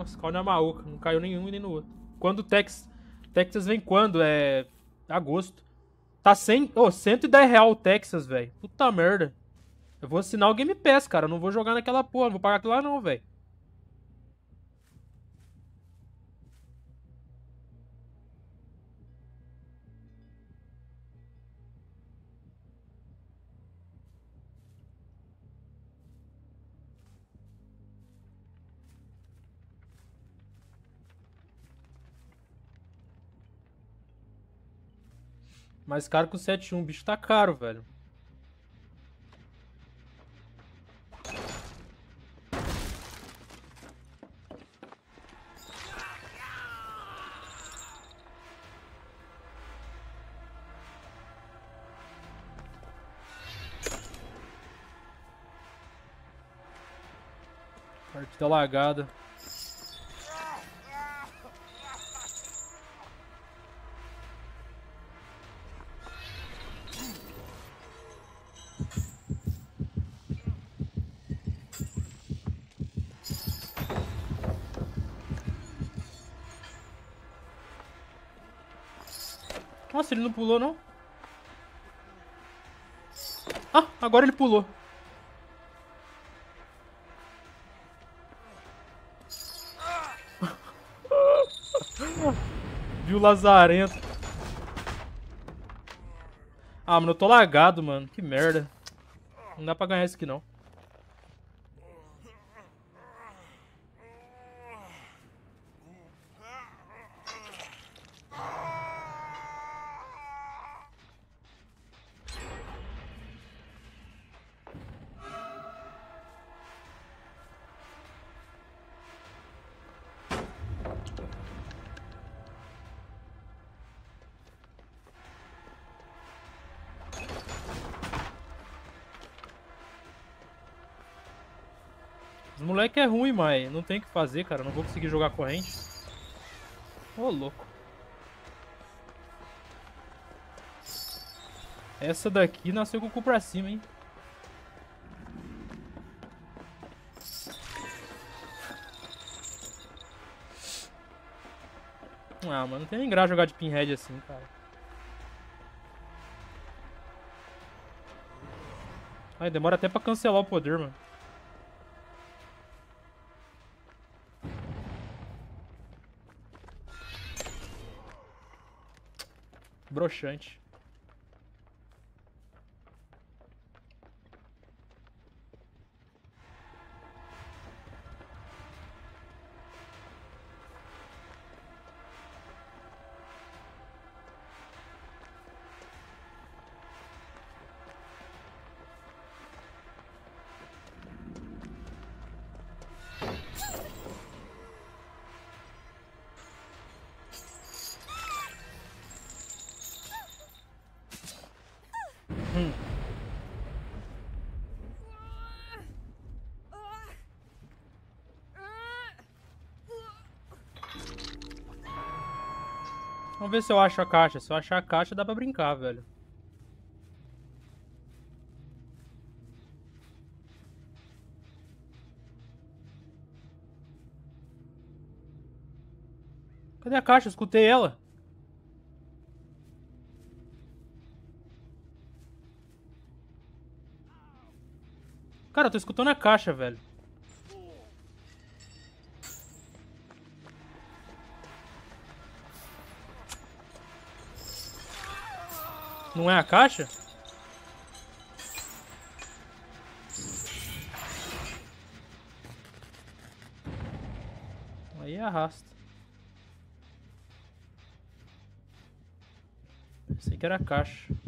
Nossa, na maúca. Não caiu nenhum e nem no outro. Quando o Texas... Texas vem quando? É... Agosto. Tá 100... Oh, 110 real o Texas, velho. Puta merda. Eu vou assinar o Game Pass, cara. Eu não vou jogar naquela porra. Não vou pagar aquilo lá não, velho. Mais caro que o 7.1. O bicho tá caro, velho. Partida lagada. Nossa, ele não pulou, não? Ah, agora ele pulou. Viu Lazarento. Ah, mano, eu tô lagado, mano. Que merda. Não dá pra ganhar isso aqui, não. Os moleque é ruim, mas não tem o que fazer, cara. Não vou conseguir jogar corrente. Ô, louco. Essa daqui nasceu com o cu pra cima, hein. Ah, mano, não tem nem graça jogar de pinhead assim, cara. Ai, demora até pra cancelar o poder, mano. Broxante. Vamos ver se eu acho a caixa. Se eu achar a caixa, dá pra brincar, velho. Cadê a caixa? Eu escutei ela. Cara, eu tô escutando a caixa, velho. Não é a caixa? Aí arrasta. Pensei que era a caixa.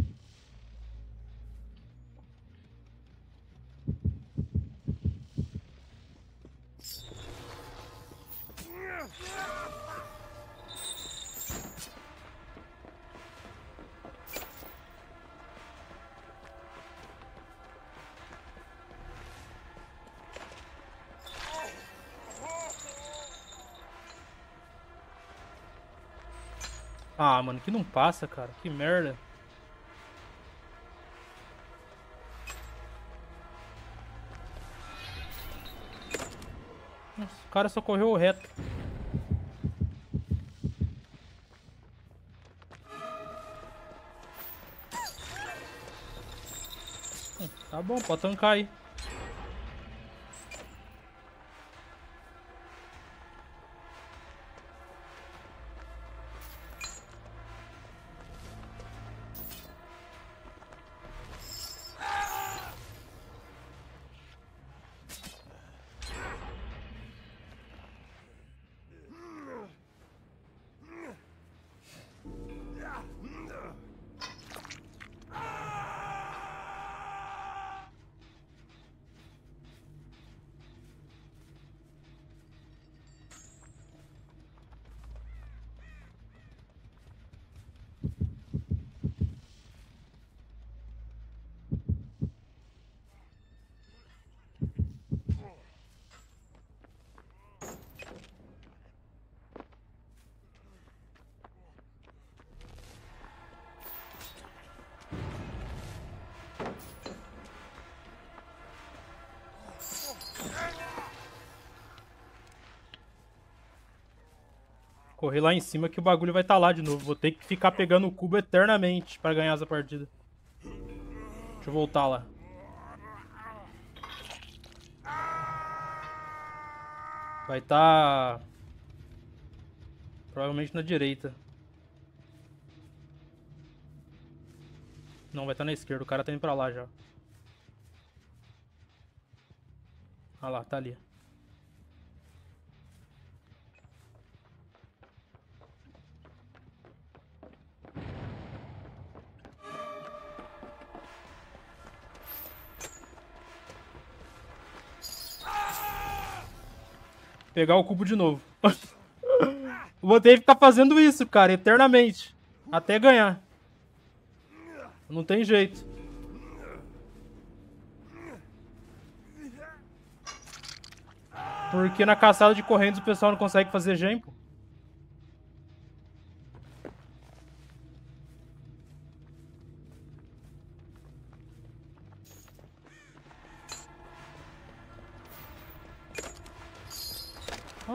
Ah, mano, que não passa, cara. Que merda. O cara só correu reto. Tá bom, pode tancar aí. Correr lá em cima que o bagulho vai estar tá lá de novo. Vou ter que ficar pegando o cubo eternamente pra ganhar essa partida. Deixa eu voltar lá. Vai estar... Tá... Provavelmente na direita. Não, vai estar tá na esquerda. O cara tá indo pra lá já. Ah lá, tá ali. Pegar o cubo de novo. Vou ter que ficar fazendo isso, cara, eternamente. Até ganhar. Não tem jeito. Porque na caçada de correntes o pessoal não consegue fazer gem, pô.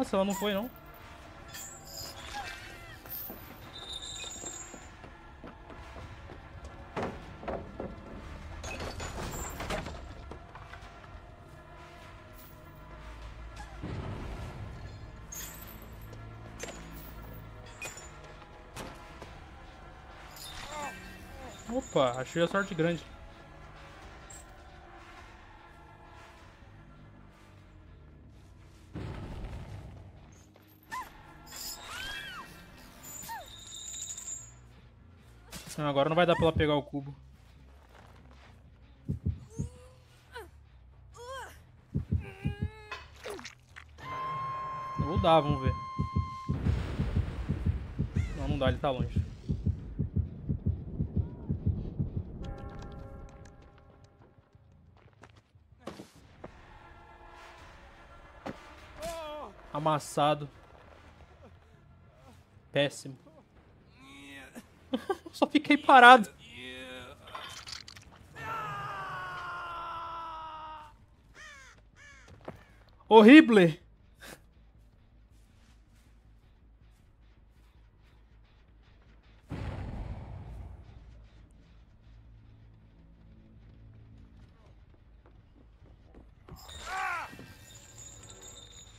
Nossa, ela não foi não. Opa, achei a sorte grande. Agora não vai dar pra ela pegar o cubo. Ou dá, vamos ver. Não, não dá, ele tá longe. Amassado. Péssimo. Só fiquei parado. Horrible.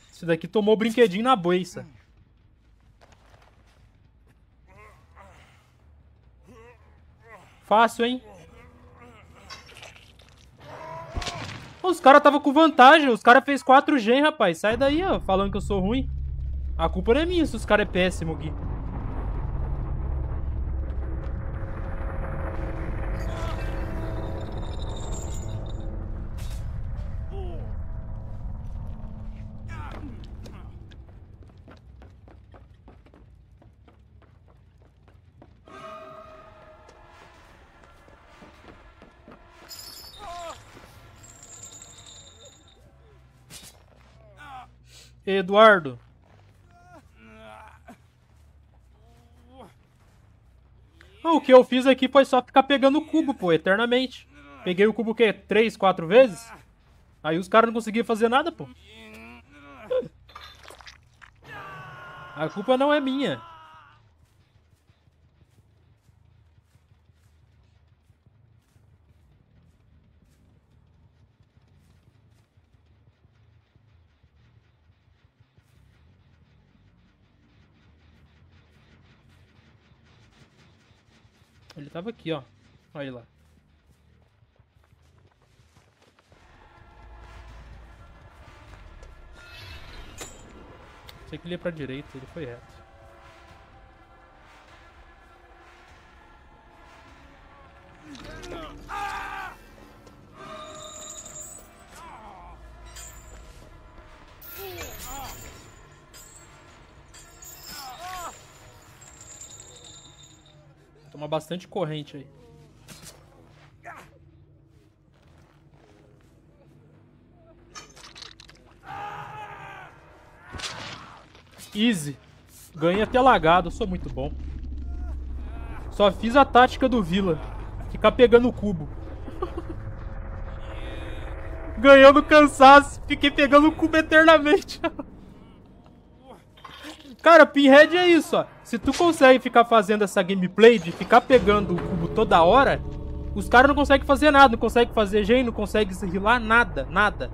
Esse daqui tomou brinquedinho na boiça. Fácil, hein? Os caras tava com vantagem. Os caras fez 4 gen, rapaz. Sai daí, ó. Falando que eu sou ruim. A culpa não é minha se os caras é péssimo aqui. Eduardo. Ah, o que eu fiz aqui foi só ficar pegando o cubo, pô, eternamente. Peguei o cubo o quê? Três, quatro vezes? Aí os caras não conseguiam fazer nada, pô. A culpa não é minha. Ele tava aqui, ó. Olha ele lá. Sei que ele ia pra direita, ele foi reto. Toma bastante corrente aí. Easy. Ganhei até lagado, sou muito bom. Só fiz a tática do Vila. Ficar pegando o cubo. Ganhando cansaço. Fiquei pegando o cubo eternamente. Cara, Pinhead é isso, ó. Se tu consegue ficar fazendo essa gameplay de ficar pegando o cubo toda hora, os caras não conseguem fazer nada. Não conseguem fazer gen, não conseguem se rilar, nada, nada.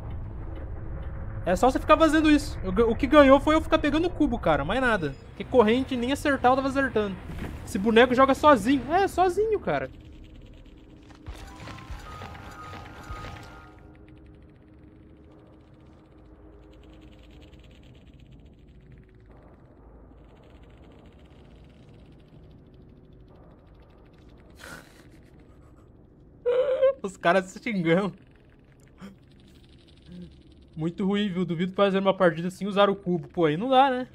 É só você ficar fazendo isso. O que ganhou foi eu ficar pegando o cubo, cara. Mais nada. Porque corrente nem acertar eu tava acertando. Esse boneco joga sozinho. É, sozinho, cara. Os caras se xingando. Muito ruim, viu? Duvido fazer uma partida sem usar o cubo. Pô, aí não dá, né?